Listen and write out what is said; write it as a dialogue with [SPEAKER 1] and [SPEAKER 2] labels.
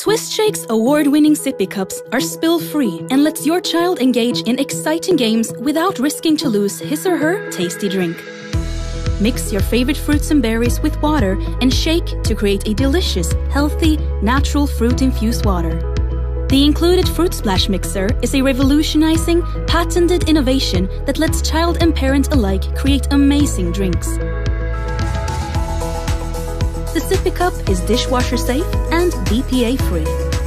[SPEAKER 1] Twistshake's award-winning sippy cups are spill-free and lets your child engage in exciting games without risking to lose his or her tasty drink. Mix your favorite fruits and berries with water and shake to create a delicious, healthy, natural fruit-infused water. The included Fruit Splash Mixer is a revolutionizing, patented innovation that lets child and parent alike create amazing drinks. The sippy cup is dishwasher safe and BPA free.